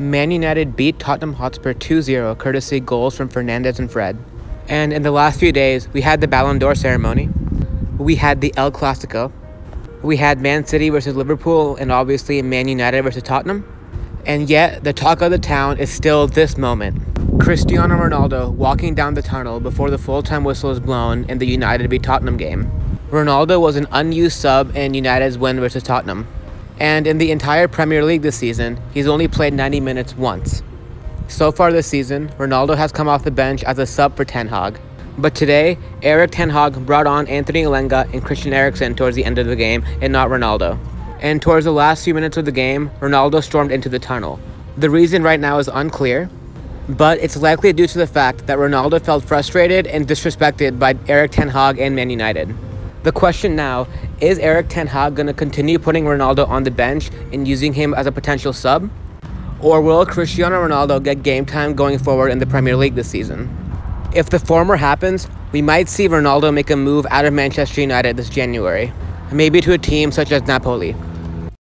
Man United beat Tottenham Hotspur 2-0 courtesy goals from Fernandes and Fred. And in the last few days, we had the Ballon d'Or ceremony. We had the El Clasico. We had Man City versus Liverpool and obviously Man United versus Tottenham. And yet, the talk of the town is still this moment. Cristiano Ronaldo walking down the tunnel before the full-time whistle is blown in the United v Tottenham game. Ronaldo was an unused sub in United's win versus Tottenham. And in the entire Premier League this season, he's only played 90 minutes once. So far this season, Ronaldo has come off the bench as a sub for Ten Hag. But today, Erik Ten Hag brought on Anthony Elanga and Christian Eriksen towards the end of the game and not Ronaldo. And towards the last few minutes of the game, Ronaldo stormed into the tunnel. The reason right now is unclear, but it's likely due to the fact that Ronaldo felt frustrated and disrespected by Erik Ten Hag and Man United. The question now is Erik Ten Hag going to continue putting Ronaldo on the bench and using him as a potential sub? Or will Cristiano Ronaldo get game time going forward in the Premier League this season? If the former happens, we might see Ronaldo make a move out of Manchester United this January, maybe to a team such as Napoli.